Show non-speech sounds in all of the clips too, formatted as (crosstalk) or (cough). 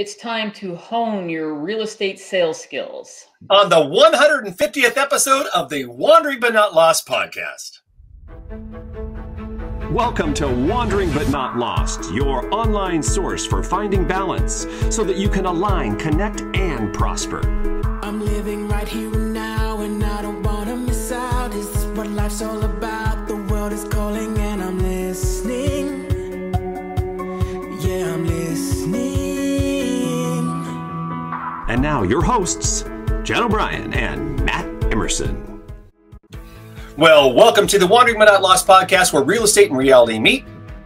It's time to hone your real estate sales skills. On the 150th episode of the Wandering But Not Lost podcast. Welcome to Wandering But Not Lost, your online source for finding balance so that you can align, connect, and prosper. I'm living right here and now, and I don't want to miss out. Is this what life's all about? The world is calling, And now, your hosts, Jan O'Brien and Matt Emerson. Well, welcome to the Wandering But Not Lost podcast where real estate and reality meet.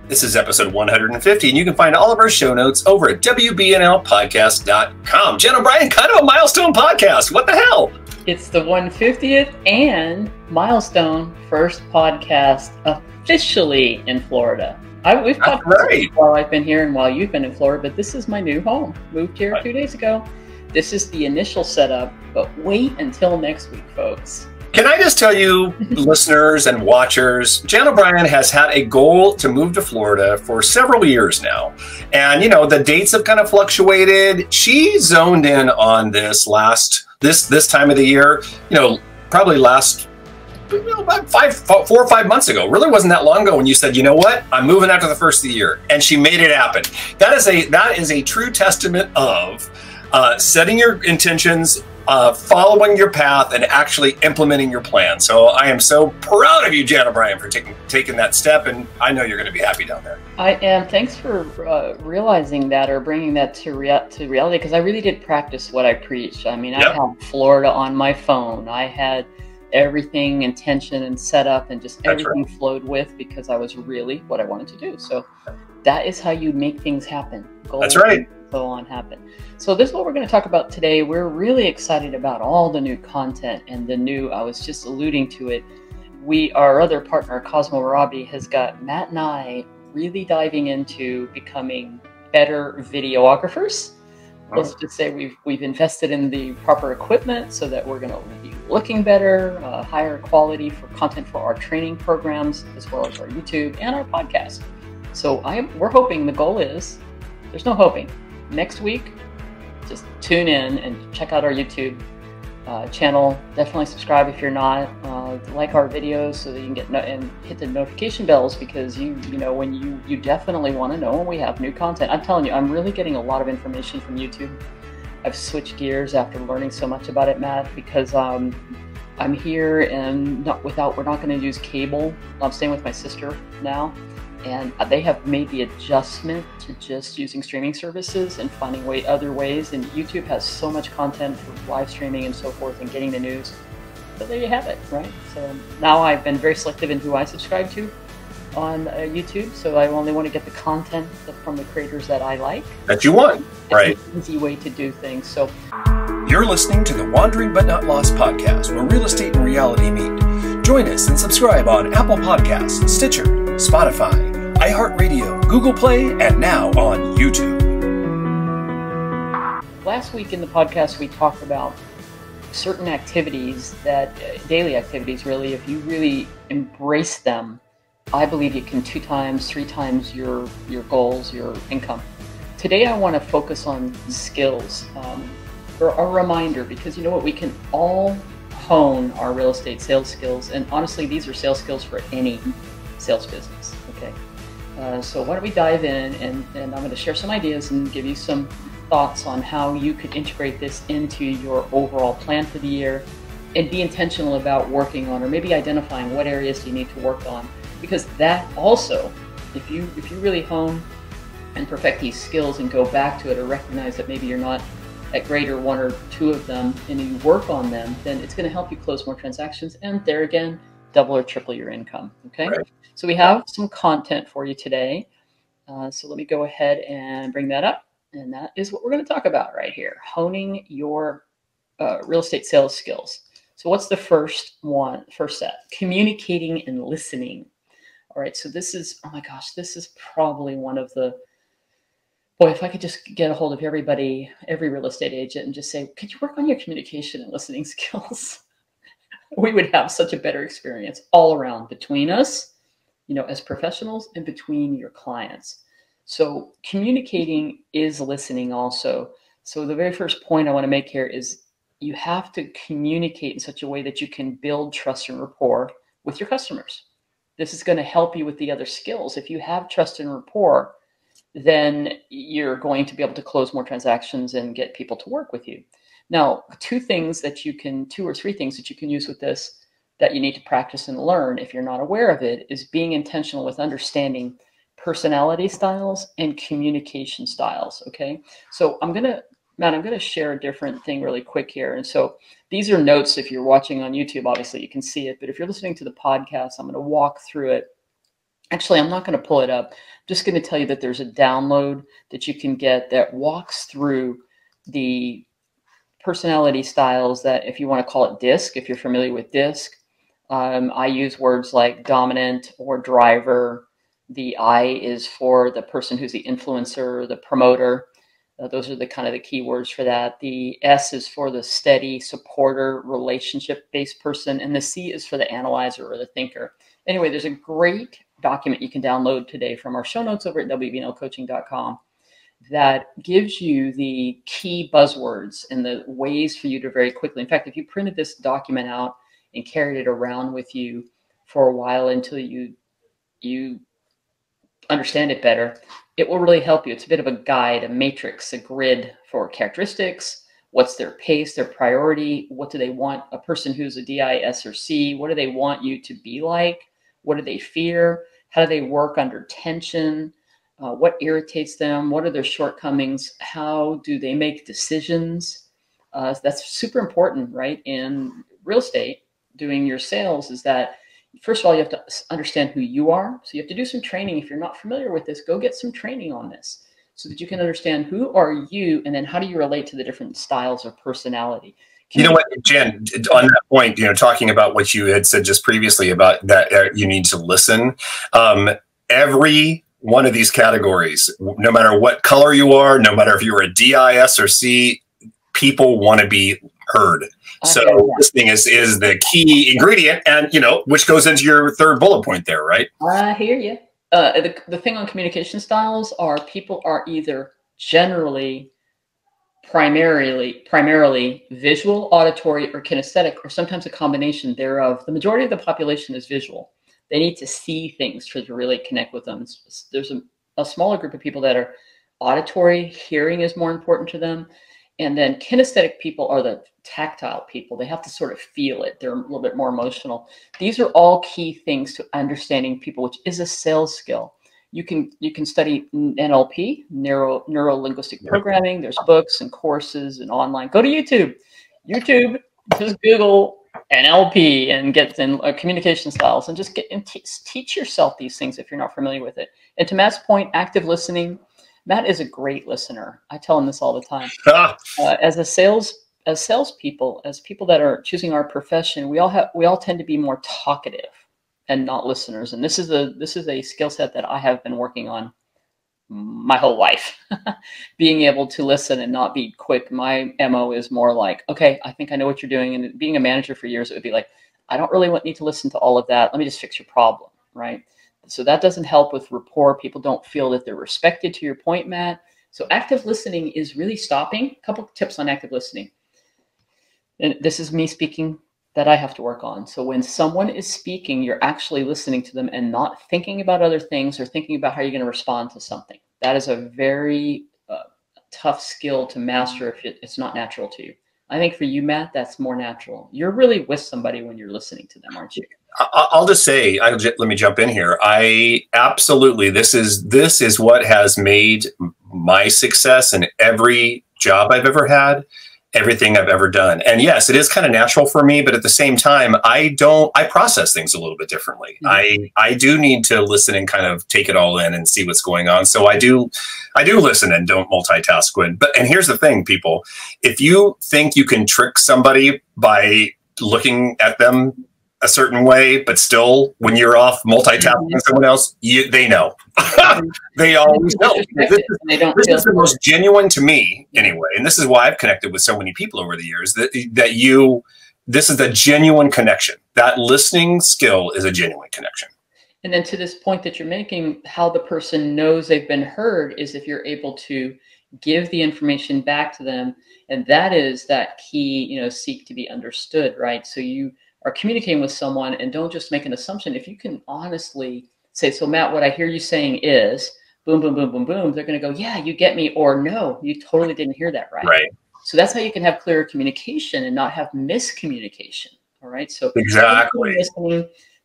This is episode 150, and you can find all of our show notes over at WBNLpodcast.com. Jan O'Brien, kind of a milestone podcast. What the hell? It's the 150th and milestone first podcast officially in Florida. I, we've That's talked right. while I've been here and while you've been in Florida, but this is my new home. Moved here Right. two days ago. This is the initial setup, but wait until next week, folks. Can I just tell you, (laughs) listeners and watchers, Jan O'Brien has had a goal to move to Florida for several years now. And, you know, the dates have kind of fluctuated. She zoned in on this last, this, this time of the year, you know, probably last, you know, about five, four or five months ago. Really wasn't that long ago when you said, you know what, I'm moving after the first of the year. And she made it happen. That is a, that is a true testament of uh, setting your intentions, uh, following your path, and actually implementing your plan. So I am so proud of you, Jan O'Brien, for taking taking that step, and I know you're going to be happy down there. I am. Thanks for uh, realizing that or bringing that to rea- to reality because I really did practice what I preach. I mean, I had Florida on my phone. I had everything intention and set up and just everything flowed with because I was really what I wanted to do. So that is how you make things happen. Goals That's right. So on happen. So this is what we're going to talk about today. We're really excited about all the new content and the new. I was just alluding to it. We, our other partner, Cosmo Morabbi, has got Matt and I really diving into becoming better videographers. Let's just say we've we've invested in the proper equipment so that we're going to be looking better, uh, higher quality for content for our training programs as well as our YouTube and our podcast. So I am, we're hoping the goal is there's no hoping. Next week, just tune in and check out our YouTube uh, channel. Definitely subscribe if you're not. Uh, like our videos so that you can get no- and hit the notification bells because you you know when you you definitely want to know when we have new content. I'm telling you, I'm really getting a lot of information from YouTube. I've switched gears after learning so much about it, Matt, because um, I'm here and not without we're not going to use cable. I'm staying with my sister now, and they have made the adjustment to just using streaming services and finding way other ways. And YouTube has so much content for live streaming and so forth, and getting the news. So there you have it, right? So now I've been very selective in who I subscribe to on uh, YouTube. So I only want to get the content from the creators that I like. That you want, It's right? an easy way to do things. So You're listening to the Wandering But Not Lost podcast, where real estate and reality meet. Join us and subscribe on Apple Podcasts, Stitcher, Spotify, iHeartRadio, Google Play, and now on YouTube. last week in the podcast we talked about certain activities that uh, daily activities really. If you really embrace them i believe you can two times three times your your goals your income. Today i want to focus on skills um, for a reminder because you know what? We can all hone our real estate sales skills and honestly these are sales skills for any sales business uh, so why don't we dive in and, and i'm going to share some ideas and give you some thoughts on how you could integrate this into your overall plan for the year and be intentional about working on or maybe identifying what areas you need to work on. Because that also if you if you really hone and perfect these skills and go back to it or recognize that maybe you're not at great or one or two of them and you work on them then it's going to help you close more transactions. And there again double or triple your income okay? Right. so we have some content for you today. Uh, so let me go ahead and bring that up. And that is what we're going to talk about right here honing your uh, real estate sales skills. So what's the first one first set? Communicating and listening. All right so this is oh my gosh this is probably one of the boy if i could just get a hold of everybody every real estate agent and just say could you work on your communication and listening (laughs) skills we would have such a better experience all around between us you know as professionals and between your clients So communicating is listening also. So the very first point I want to make here is you have to communicate in such a way that you can build trust and rapport with your customers. This is going to help you with the other skills. If you have trust and rapport, then you're going to be able to close more transactions and get people to work with you. Now, two things that you can, two or three things that you can use with this that you need to practice and learn if you're not aware of it is being intentional with understanding personality styles and communication styles. Okay. So I'm going to, Matt, I'm going to share a different thing really quick here. And so these are notes. If you're watching on YouTube, obviously you can see it. But if you're listening to the podcast, I'm going to walk through it. Actually, I'm not going to pull it up. I'm just going to tell you that there's a download that you can get that walks through the personality styles that, if you want to call it DISC, if you're familiar with DISC, um, I use words like dominant or driver. The I is for the person who's the influencer, the promoter. Uh, those are the kind of the key words for that. The S is for the steady supporter, relationship based person, and the C is for the analyzer or the thinker. Anyway, there's a great document you can download today from our show notes over at wbnlcoaching.com that gives you the key buzzwords and the ways for you to very quickly. In fact, if you printed this document out and carried it around with you for a while until you you understand it better, it will really help you. It's a bit of a guide, a matrix, a grid for characteristics. What's their pace, their priority? What do they want? A person who's a DIS or C, what do they want you to be like? What do they fear? How do they work under tension? Uh, what irritates them? What are their shortcomings? How do they make decisions? Uh, that's super important, right? In real estate, doing your sales is that first of all, you have to understand who you are. So you have to do some training. If you're not familiar with this, go get some training on this so that you can understand who are you and then how do you relate to the different styles of personality. You know what, Jan, on that point, you know, talking about what you had said just previously about that uh, you need to listen. Um, every one of these categories, no matter what color you are, no matter if you're a DIS or C, people want to be heard. So listening is is the key ingredient, and you know, which goes into your third bullet point there, right? I hear you. Uh, the, the thing on communication styles are people are either generally primarily primarily visual, auditory, or kinesthetic, or sometimes a combination thereof. The majority of the population is visual. They need to see things to really connect with them. There's a, a smaller group of people that are auditory, hearing is more important to them. And then kinesthetic people are the tactile people. They have to sort of feel it. They're a little bit more emotional. These are all key things to understanding people, which is a sales skill. You can you can study NLP, neuro neuro linguistic programming. There's books and courses and online. Go to YouTube. YouTube, just Google NLP and get in uh, communication styles and just get and teach yourself these things if you're not familiar with it. And to Matt's point, active listening Matt is a great listener. I tell him this all the time. (laughs) uh, as a sales as salespeople, as people that are choosing our profession, we all have we all tend to be more talkative and not listeners. And this is a this is a skill set that I have been working on my whole life. (laughs) being able to listen and not be quick. My MO is more like, okay, I think I know what you're doing. And being a manager for years, it would be like, I don't really want, need to listen to all of that. Let me just fix your problem, right? So that doesn't help with rapport. People don't feel that they're respected to your point, Matt. So active listening is really stopping. A couple tips on active listening. And this is me speaking that I have to work on. So when someone is speaking, you're actually listening to them and not thinking about other things or thinking about how you're going to respond to something. That is a very uh, tough skill to master if it's not natural to you. I think for you, Matt, that's more natural. You're really with somebody when you're listening to them, aren't you? I'll just say, I'll let me jump in here. I absolutely this is this is what has made my success in every job I've ever had, everything I've ever done. And yes, it is kind of natural for me, but at the same time, I don't I process things a little bit differently. Mm-hmm. I I do need to listen and kind of take it all in and see what's going on. So I do I do listen and don't multitask when. But and here's the thing, people, if you think you can trick somebody by looking at them a certain way, but still, when you're off multitasking with someone else, you, they know. (laughs) they always know. This, is, this is the most genuine to me, anyway, and this is why I've connected with so many people over the years. That that you, this is a genuine connection. That listening skill is a genuine connection. And then to this point that you're making, how the person knows they've been heard is if you're able to give the information back to them. And that is that key, you know, seek to be understood, right? So you are communicating with someone and don't just make an assumption. If you can honestly say, so Matt, what I hear you saying is boom, boom, boom, boom, boom, they're going to go, yeah, you get me, or no, you totally didn't hear that right. Right. So that's how you can have clearer communication and not have miscommunication. All right. So exactly.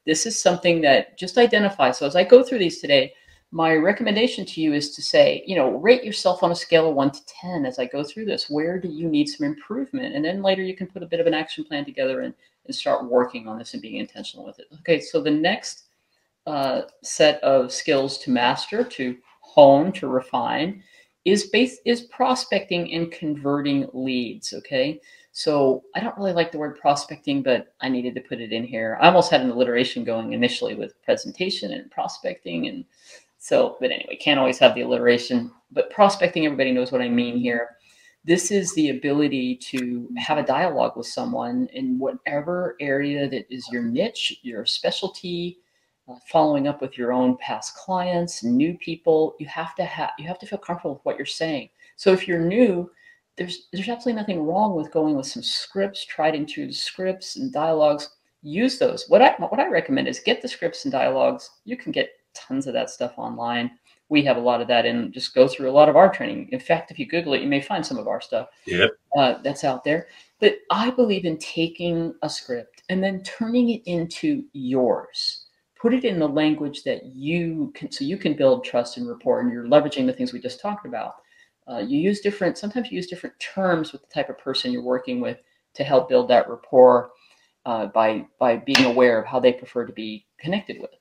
This is something that just identify. So as I go through these today, my recommendation to you is to say, you know, rate yourself on a scale of one to 10 as I go through this. Where do you need some improvement? And then later you can put a bit of an action plan together and, and start working on this and being intentional with it. Okay, so the next uh, set of skills to master, to hone, to refine is base is prospecting and converting leads. Okay. So I don't really like the word prospecting, but I needed to put it in here. I almost had an alliteration going initially with presentation and prospecting. And so, but anyway, can't always have the alliteration. But prospecting, everybody knows what I mean here. This is the ability to have a dialogue with someone in whatever area that is your niche, your specialty, following up with your own past clients, new people. You have to have you have to feel comfortable with what you're saying. So if you're new, there's there's absolutely nothing wrong with going with some scripts, tried and true scripts and dialogues. Use those. What I what I recommend is get the scripts and dialogues. You can get tons of that stuff online. We have a lot of that and just go through a lot of our training. In fact, if you Google it, you may find some of our stuff. Yep. Uh, that's out there. But I believe in taking a script and then turning it into yours put it in the language that you can so you can build trust and rapport and you're leveraging the things we just talked about. Uh, you use different sometimes you use different terms with the type of person you're working with to help build that rapport uh, by by being aware of how they prefer to be connected with.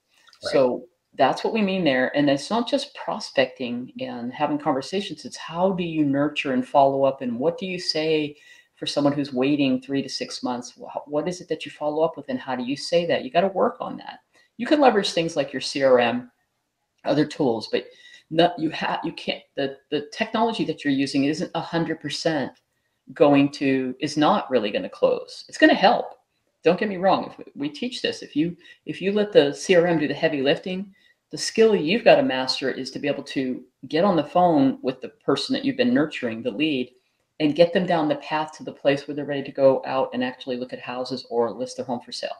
Right. so that's what we mean there. And it's not just prospecting and having conversations. It's how do you nurture and follow up and what do you say for someone who's waiting three to six months? What is it that you follow up with and how do you say that? You got to work on that you can leverage things like your CRM, other tools, but not, you have you can't the the technology that you're using isn't hundred percent going to is not really going to close. It's going to help. Don't get me wrong. If we teach this, if you if you let the CRM do the heavy lifting, the skill you've got to master is to be able to get on the phone with the person that you've been nurturing, the lead, and get them down the path to the place where they're ready to go out and actually look at houses or list their home for sale.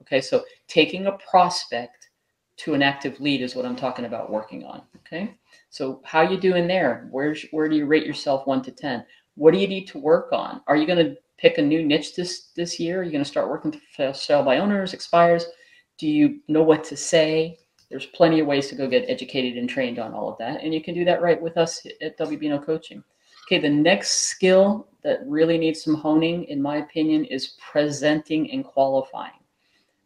Okay, so taking a prospect to an active lead is what I'm talking about working on. Okay, so how you doing there? Where's where do you rate yourself one to ten? What do you need to work on? Are you going to pick a new niche this this year? Are you going to start working to sell by owners, expires? Do you know what to say? There's plenty of ways to go get educated and trained on all of that, and you can do that right with us at WBNL Coaching. Okay, the next skill that really needs some honing, in my opinion, is presenting and qualifying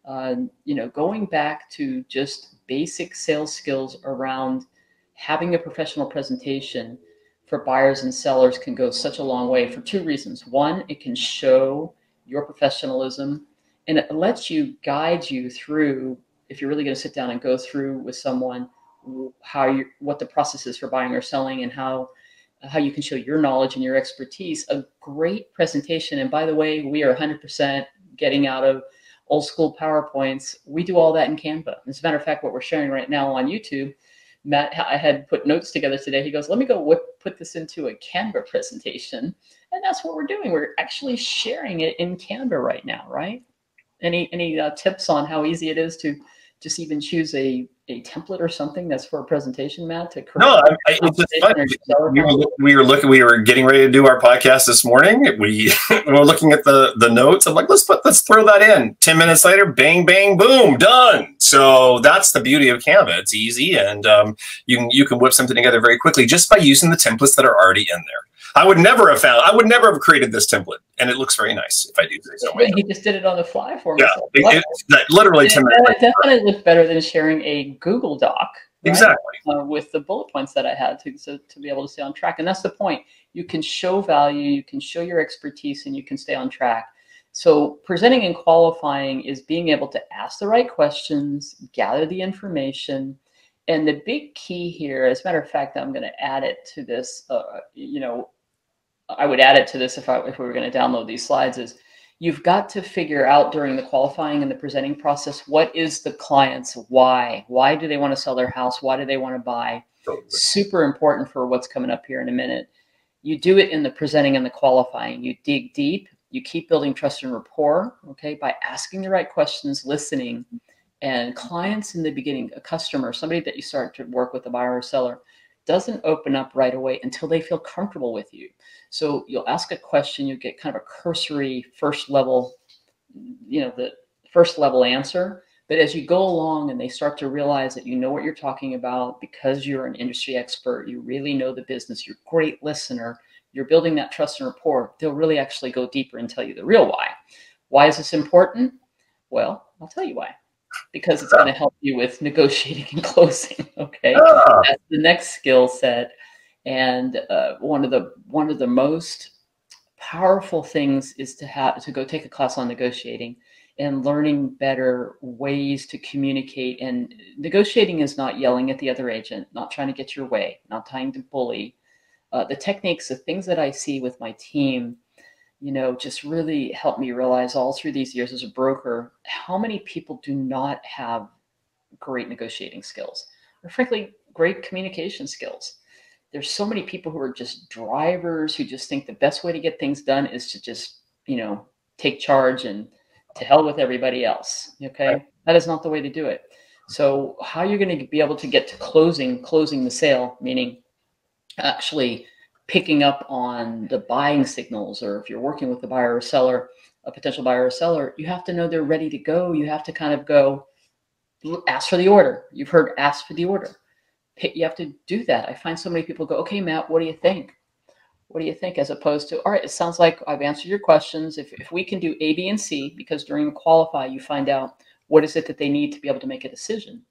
uh, you know, going back to just basic sales skills around having a professional presentation for buyers and sellers can go such a long way for two reasons. One, it can show your professionalism and it lets you guide you through if you're really going to sit down and go through with someone how you what the process is for buying or selling and how how you can show your knowledge and your expertise a great presentation and by the way we are 100% getting out of old school PowerPoints. We do all that in Canva. As a matter of fact, what we're sharing right now on YouTube, Matt, I had put notes together today. He goes, let me go whip, put this into a Canva presentation. And that's what we're doing. We're actually sharing it in Canva right now, right? Any, any uh, tips on how easy it is to just even choose a a template or something that's for a presentation, Matt? To no, I, I, it's just fun. We were, we were looking. We were getting ready to do our podcast this morning. We, (laughs) we were looking at the the notes. I'm like, let's put let's throw that in. Ten minutes later, bang, bang, boom, done. So that's the beauty of Canva. It's easy, and um, you can you can whip something together very quickly just by using the templates that are already in there. I would never have found. I would never have created this template, and it looks very nice. If I do say so. He just did it on the fly for me. Yeah, so it, it, literally it. It definitely better than sharing a Google Doc. Right? Exactly. Uh, with the bullet points that I had to so, to be able to stay on track, and that's the point. You can show value, you can show your expertise, and you can stay on track. So presenting and qualifying is being able to ask the right questions, gather the information, and the big key here, as a matter of fact, I'm going to add it to this. Uh, you know, I would add it to this if I if we were going to download these slides is you've got to figure out during the qualifying and the presenting process what is the client's why? Why do they want to sell their house? Why do they want to buy? Totally. super important for what's coming up here in a minute. You do it in the presenting and the qualifying. You dig deep. You keep building trust and rapport okay by asking the right questions listening. And clients in the beginning a customer somebody that you start to work with a buyer or seller doesn't open up right away until they feel comfortable with you so you'll ask a question, you get kind of a cursory first level, you know, the first level answer. But as you go along and they start to realize that you know what you're talking about because you're an industry expert, you really know the business, you're a great listener, you're building that trust and rapport, they'll really actually go deeper and tell you the real why. Why is this important? Well, I'll tell you why. Because it's going to help you with negotiating and (laughs) closing. Okay. Ah. That's the next skill set and uh, one of the one of the most powerful things is to have to go take a class on negotiating and learning better ways to communicate. And negotiating is not yelling at the other agent, not trying to get your way, not trying to bully. Uh, the techniques, the things that I see with my team, you know, just really helped me realize all through these years as a broker how many people do not have great negotiating skills or, frankly, great communication skills. There's so many people who are just drivers who just think the best way to get things done is to just you know take charge and to hell with everybody else okay? That is not the way to do it. So how you're going to be able to get to closing closing the sale meaning actually picking up on the buying signals or if you're working with a buyer or seller a potential buyer or seller you have to know they're ready to go you have to kind of go ask for the order you've heard ask for the order you have to do that. I find so many people go, okay, Matt, what do you think? What do you think? As opposed to, all right, it sounds like I've answered your questions. If, if we can do A, B, and C, because during the qualify, you find out what is it that they need to be able to make a decision.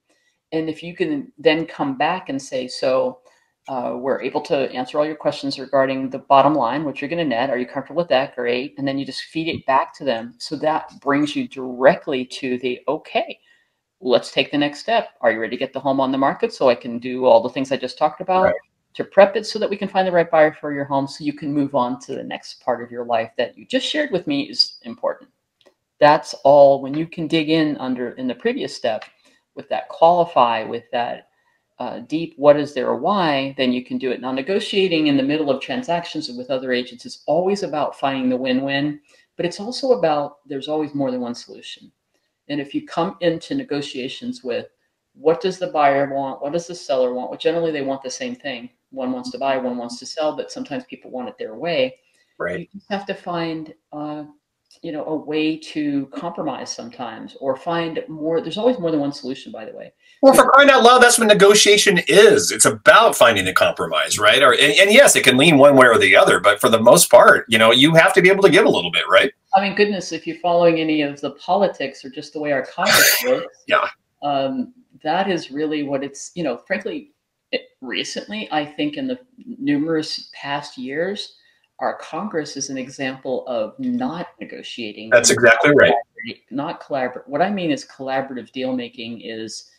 And if you can then come back and say, so uh, we're able to answer all your questions regarding the bottom line, what you're going to net. Are you comfortable with that? Great. And then you just feed it back to them. So that brings you directly to the okay let's take the next step. Are you ready to get the home on the market so I can do all the things I just talked about right. to prep it so that we can find the right buyer for your home so you can move on to the next part of your life that you just shared with me is important. That's all when you can dig in under in the previous step with that qualify with that uh, deep what is there why then you can do it now negotiating in the middle of transactions with other agents is always about finding the win-win but it's also about there's always more than one solution and if you come into negotiations with what does the buyer want, what does the seller want, well, generally they want the same thing. One wants to buy, one wants to sell, but sometimes people want it their way. Right. You just have to find, uh, you know, a way to compromise sometimes, or find more. There's always more than one solution, by the way. Well, for crying out loud, that's what negotiation is. It's about finding a compromise, right? Or and, and yes, it can lean one way or the other, but for the most part, you know, you have to be able to give a little bit, right? I mean, goodness, if you're following any of the politics or just the way our Congress (laughs) works, yeah, um, that is really what it's. You know, frankly, it, recently, I think in the numerous past years, our Congress is an example of not negotiating. That's exactly right. Not collaborate. What I mean is collaborative deal making is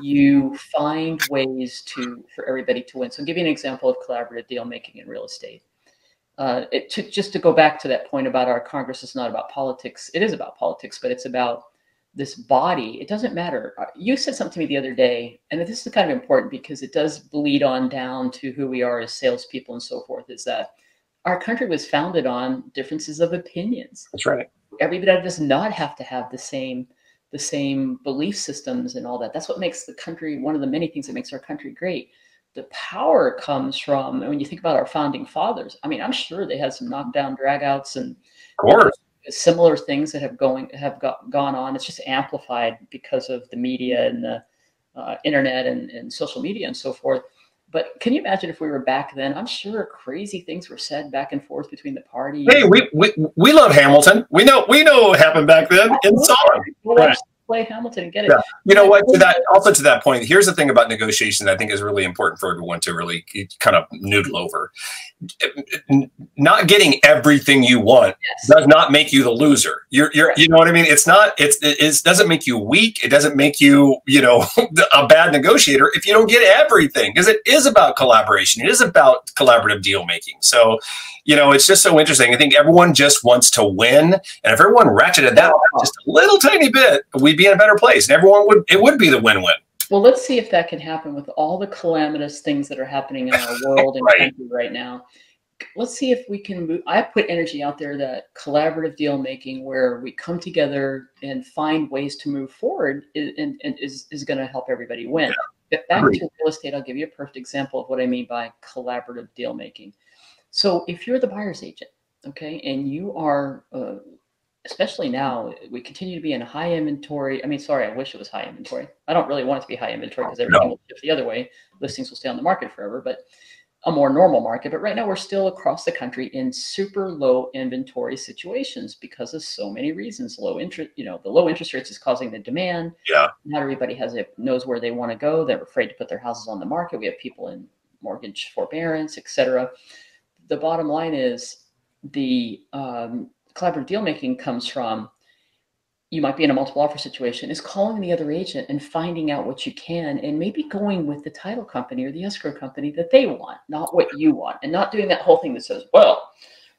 you find ways to for everybody to win. So, I'll give you an example of collaborative deal making in real estate uh, it to, just to go back to that point about our Congress is not about politics. It is about politics, but it's about this body. It doesn't matter. Uh, you said something to me the other day, and this is kind of important because it does bleed on down to who we are as salespeople and so forth. Is that our country was founded on differences of opinions. That's right. Everybody does not have to have the same the same belief systems and all that. That's what makes the country one of the many things that makes our country great the power comes from when you think about our founding fathers i mean i'm sure they had some knockdown dragouts and of course similar things that have going have got, gone on it's just amplified because of the media and the uh, internet and, and social media and so forth but can you imagine if we were back then? I'm sure crazy things were said back and forth between the parties. Hey, we we, we love Hamilton. We know we know what happened back then in song. Right play Hamilton and get it. Yeah. You know what? To that (laughs) also to that point, here's the thing about negotiation that I think is really important for everyone to really kind of noodle over. not getting everything you want Yes. does not make you the loser. You're, you're, Correct. you know what I mean? It's not, it's, it doesn't make you weak. It doesn't make you, you know, (laughs) a bad negotiator if you don't get everything because it is about collaboration. It is about collaborative deal making. So, you know, it's just so interesting. I think everyone just wants to win. And if everyone ratcheted that just a little tiny bit, we'd be in a better place. And everyone would, it would be the win win. Well, let's see if that can happen with all the calamitous things that are happening in our (laughs) world and Right. country right now. Let's see if we can move. I put energy out there that collaborative deal making, where we come together and find ways to move forward, is, and, and is, is going to help everybody win. But back to real estate, I'll give you a perfect example of what I mean by collaborative deal making. So, if you're the buyer's agent, okay, and you are uh, especially now, we continue to be in high inventory. I mean, sorry, I wish it was high inventory. I don't really want it to be high inventory because everything No. will shift the other way. Listings will stay on the market forever, but a more normal market. But right now, we're still across the country in super low inventory situations because of so many reasons. Low interest, you know, the low interest rates is causing the demand. Yeah. Not everybody has it knows where they want to go. They're afraid to put their houses on the market. We have people in mortgage forbearance, etc. The bottom line is the um, collaborative deal making comes from you might be in a multiple offer situation is calling the other agent and finding out what you can and maybe going with the title company or the escrow company that they want not what you want and not doing that whole thing that says well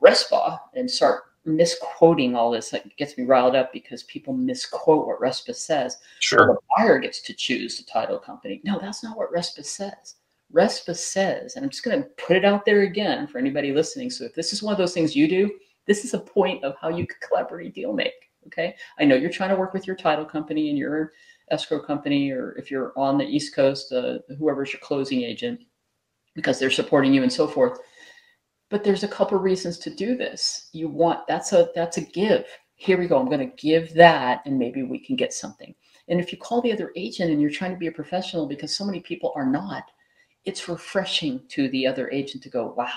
respa and start misquoting all this that gets me riled up because people misquote what respa says Sure. the buyer gets to choose the title company. No, that's not what RESPA says. RESPA says, and I'm just going to put it out there again for anybody listening. So if this is one of those things you do, this is a point of how you could collaborate deal make. Okay. I know you're trying to work with your title company and your escrow company, or if you're on the East Coast, uh, whoever's your closing agent, because they're supporting you and so forth. But there's a couple reasons to do this. You want that's a that's a give. Here we go. I'm going to give that, and maybe we can get something. And if you call the other agent and you're trying to be a professional because so many people are not, it's refreshing to the other agent to go, wow,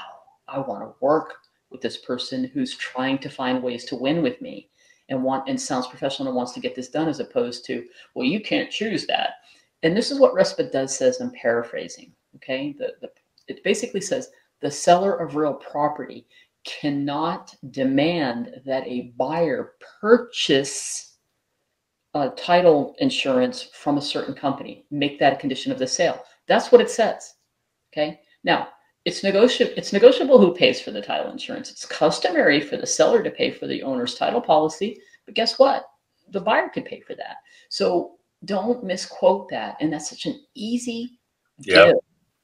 I want to work with this person who's trying to find ways to win with me and want and sounds professional and wants to get this done as opposed to, well, you can't choose that. And this is what RESPA does says, I'm paraphrasing. Okay. The, the it basically says the seller of real property cannot demand that a buyer purchase title insurance from a certain company. Make that a condition of the sale. That's what it says. Okay. Now it's negotiable. It's negotiable who pays for the title insurance. It's customary for the seller to pay for the owner's title policy. But guess what? The buyer could pay for that. So don't misquote that. And that's such an easy give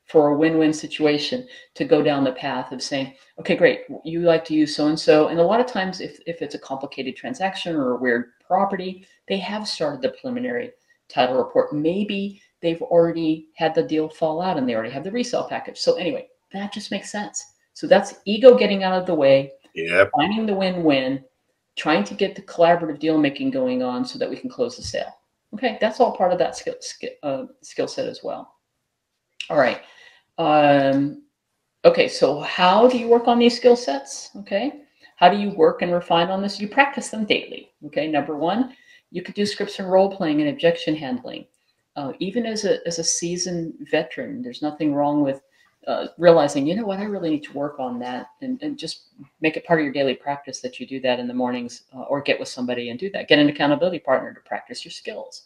for a win-win situation to go down the path of saying, okay, great, you like to use so and so. And a lot of times, if, if it's a complicated transaction or a weird property, they have started the preliminary title report. Maybe they've already had the deal fall out and they already have the resale package. So, anyway, that just makes sense. So, that's ego getting out of the way, Yep. finding the win win, trying to get the collaborative deal making going on so that we can close the sale. Okay, that's all part of that skill, skill, uh, skill set as well. All right. Um, okay, so how do you work on these skill sets? Okay, how do you work and refine on this? You practice them daily. Okay, number one, you could do scripts and role playing and objection handling. Uh, even as a as a seasoned veteran, there's nothing wrong with uh, realizing, you know what, I really need to work on that, and, and just make it part of your daily practice that you do that in the mornings, uh, or get with somebody and do that. Get an accountability partner to practice your skills.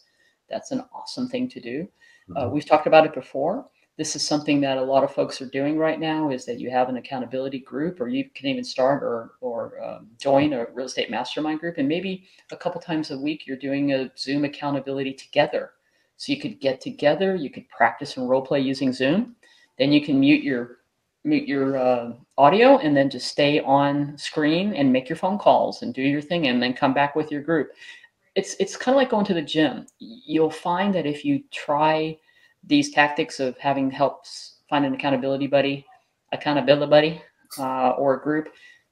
That's an awesome thing to do. Uh, we've talked about it before this is something that a lot of folks are doing right now is that you have an accountability group or you can even start or, or um, join a real estate mastermind group. And maybe a couple times a week you're doing a zoom accountability together. So you could get together you could practice and role play using zoom. Then you can mute your mute your uh, audio and then just stay on screen and make your phone calls and do your thing and then come back with your group. It's it's kind of like going to the gym. You'll find that if you try these tactics of having helps find an accountability buddy, accountability buddy, uh, or a group,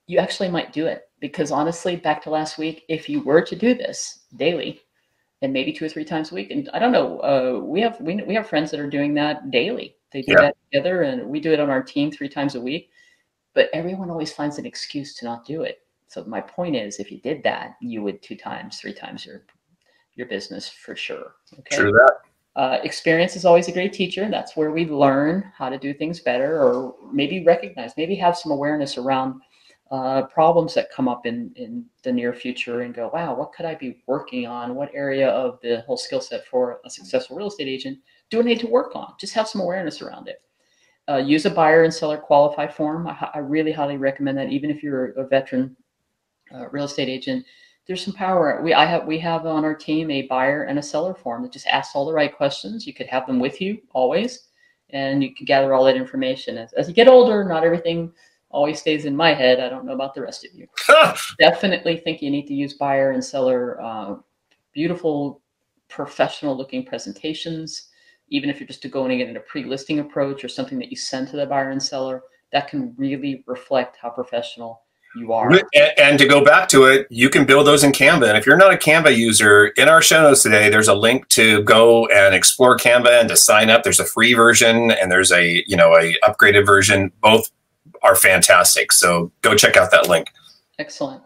you actually might do it. Because honestly, back to last week, if you were to do this daily, and maybe two or three times a week, and I don't know, uh, we have we, we have friends that are doing that daily. They do Yeah. that together, and we do it on our team three times a week. But everyone always finds an excuse to not do it. So my point is, if you did that, you would two times, three times your your business for sure. Okay. True that. Uh, experience is always a great teacher. That's where we learn how to do things better, or maybe recognize, maybe have some awareness around uh, problems that come up in, in the near future and go, wow, what could I be working on? What area of the whole skill set for a successful real estate agent do I need to work on? Just have some awareness around it. Uh, use a buyer and seller qualify form. I, I, really highly recommend that, even if you're a veteran uh, real estate agent. There's some power. We I have we have on our team a buyer and a seller form that just asks all the right questions. You could have them with you always, and you can gather all that information. As, as you get older, not everything always stays in my head. I don't know about the rest of you. (laughs) Definitely think you need to use buyer and seller uh, beautiful, professional looking presentations. Even if you're just going in a pre-listing approach or something that you send to the buyer and seller, that can really reflect how professional you are. And, to go back to it, you can build those in Canva. And if you're not a Canva user, in our show notes today, there's a link to go and explore Canva and to sign up. There's a free version and there's a you know a upgraded version. Both are fantastic. So go check out that link. Excellent.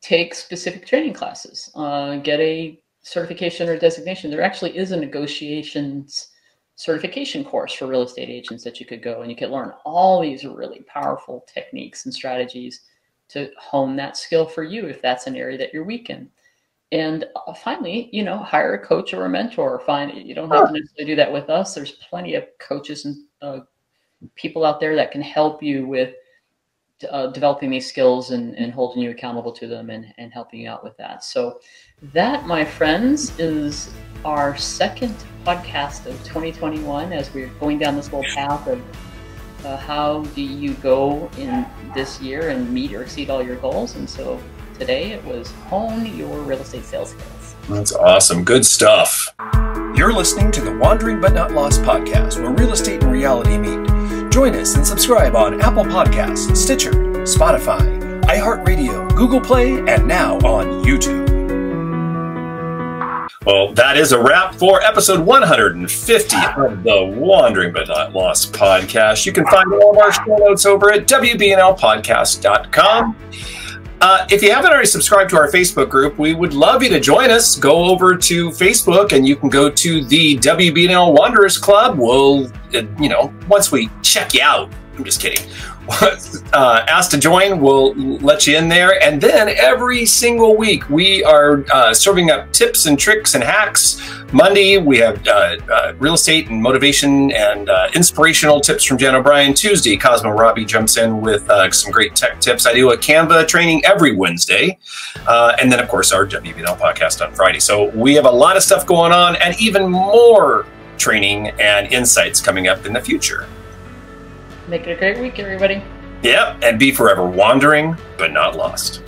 Take specific training classes. Uh, get a certification or designation. There actually is a negotiations certification course for real estate agents that you could go and you could learn all these really powerful techniques and strategies to hone that skill for you if that's an area that you're weak in. And uh, finally, you know, hire a coach or a mentor. Find you don't have to necessarily do that with us. There's plenty of coaches and uh, people out there that can help you with uh, developing these skills and, and holding you accountable to them and, and helping you out with that. So, that, my friends, is our second podcast of 2021 as we're going down this little path of uh, how do you go in this year and meet or exceed all your goals. And so, today it was hone your real estate sales skills. That's awesome. Good stuff. You're listening to the Wandering But Not Lost podcast, where real estate and reality meet. Join us and subscribe on Apple Podcasts, Stitcher, Spotify, iHeartRadio, Google Play, and now on YouTube. Well, that is a wrap for episode 150 of the Wandering But Not Lost podcast. You can find all of our show notes over at WBNLpodcast.com. Uh, if you haven't already subscribed to our Facebook group, we would love you to join us. Go over to Facebook and you can go to the WBNL Wanderers Club. We'll, uh, you know, once we check you out, I'm just kidding. (laughs) uh, asked to join, we'll let you in there. And then every single week, we are uh, serving up tips and tricks and hacks. Monday, we have uh, uh real estate and motivation and uh, inspirational tips from Jan O'Brien. Tuesday, Cosmo Morabbi jumps in with uh, some great tech tips. I do a Canva training every Wednesday. and then, of course, our WBNL podcast on Friday. So we have a lot of stuff going on and even more training and insights coming up in the future. Make it a great week, everybody. Yep, and be forever wandering, but not lost.